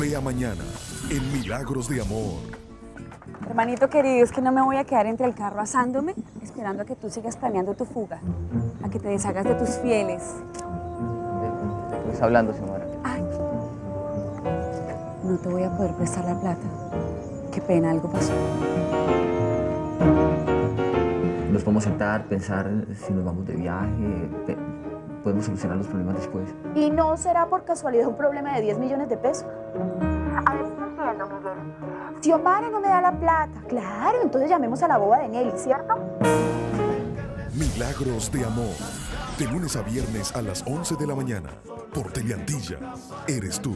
Vea mañana en Milagros de Amor. Hermanito querido, es que no me voy a quedar entre el carro asándome, esperando a que tú sigas planeando tu fuga, a que te deshagas de tus fieles. Pues hablando, señora. Ay, no te voy a poder prestar la plata. Qué pena, algo pasó. Nos podemos sentar, pensar si nos vamos de viaje, podemos solucionar los problemas después. ¿Y no será por casualidad un problema de 10 millones de pesos? A ver entiendo, Miguel. Si Omar no me da la plata, claro, entonces llamemos a la boba de Nelly, ¿cierto? Milagros de Amor. De lunes a viernes a las 11 de la mañana. Por Teleantilla. Eres tú.